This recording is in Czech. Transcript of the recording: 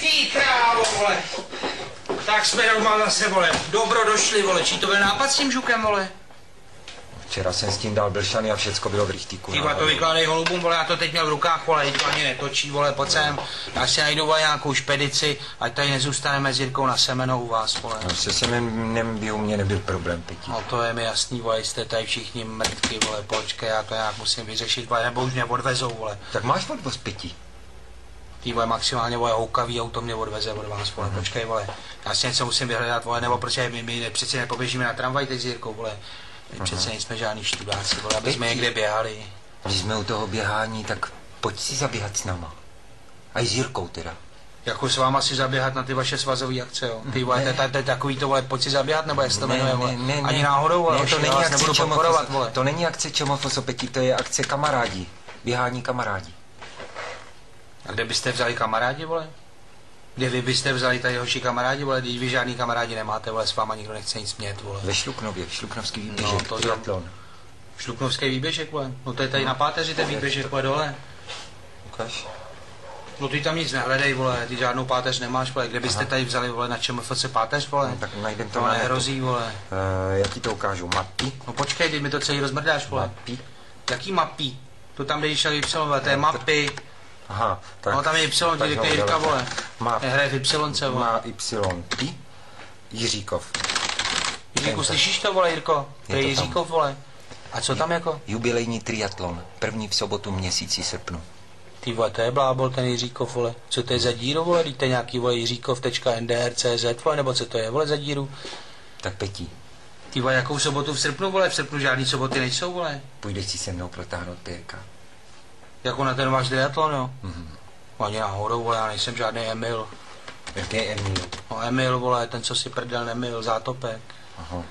Ty krávo, vole. Tak jsme doma zase, vole. Dobro došli, vole. Čí to byl nápad s tím žukem, vole? Včera jsem s tím dal blšany a všecko bylo v rychtíku. Ty vole, to vykládej holubům, vole, já to teď měl v rukách, vole, to ani netočí, vole, pojď sem. Já si najdu, vole, nějakou špedici, ať tady nezůstaneme s Jirkou na semeno u vás, vole. No, se semenem by u mě nebyl problém, Peti. No to je mi jasný, vole, jste tady všichni mrtky, vole, počkej, já to nějak musím vyřešit, vole, nebo už mě odvezou, vole. Tak máš odvoz, Peti. Ty vole, maximálně, vole, houkavý auto mě odveze od vás, vole, počkej, vole. Já si něco musím vyhledat, vole, nebo protože my, my přeci nepoběžíme na tramvaj teď s Jirkou, vole. My přece nejsme žádný študáci, vole, aby jsme někde běhali. Když jsme u toho běhání, tak pojď si zaběhat s náma. A i s Jirkou teda. Jako s váma si zaběhat na ty vaše svazové akce, jo? Ty vole, to je takový to, vole, pojď si zaběhat, nebo jak se to jmenuje, vole? Ani náhodou, vole, ne, to není akce nebudu podporovat, vole. To není akce Čomofoso, Peti, to je akce kamarádi. Běhání kamarádi. A kde byste vzali kamarádi, vole? Kde vy byste vzali tady hoši kamarádi, vole, když vy žádný kamarádi nemáte, vole, s váma nikdo nechce nic mět, vole. Ve Šluknově, Šluknovský výběžek, No, no, to triatlon. Šluknovský výběžek, vole. No to je tady na páteři ten výběžek, vole, dole. Ukaž. No ty tam nic nehledej, vole, ty žádnou páteř nemáš, vole, kde byste Aha. tady vzali, vole, na čem se páteř, vole? No, tak najdem to netu. nehrozí, vole. Uh, já ti to ukážu. Mapy. No počkej, ty mi to celý rozmrdáš, vole. Mapy. Jaký mapy? To tam jde šel Y, vole, to je mapy. Aha, tak. No tam je Y, ti řekne Jirka, vole. Má, Hraje v Y, vole. má Y. Ty? Jiříkov. Jiříku, slyšíš to, vole, Jirko? To Je je to tam. Jiříkov, vole. A co tam jako? Jubilejní triatlon. První v sobotu měsíci srpnu. Ty vole, to je blábol ten Jiříkov, vole. Co to je za díru, vole? Teď to je nějaký, vole, jiříkov.ndr.cz, vole, nebo co to je, vole, za díru? Tak Peti, Ty vole, jakou sobotu v srpnu, vole? V srpnu žádný soboty nejsou, vole. půjdeš si se mnou protáhnout pěrka. Jako na ten váš triatlon, jo? Mhm. Ani náhodou, vole, já nejsem žádný Emil. Jaký je Emil? No Emil, vole, ten, co si prdel nemil, zátopek. Aha.